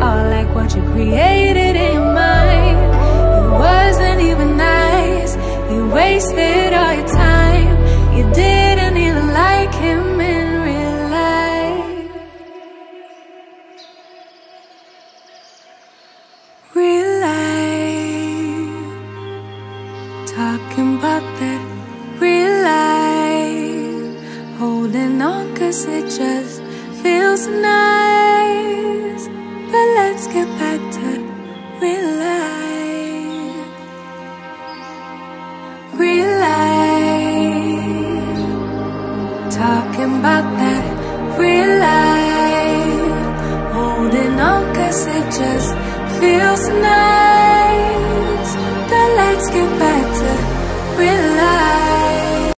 all like what you created in mind. He wasn't even nice, you wasted all your time. You didn't even like him in real life. Real life. Talking about that real life. Holding on cause it just feels nice. Let's get back to real life. Real life. Talking about that real life. Holding on cause it just feels nice. But let's get back to real.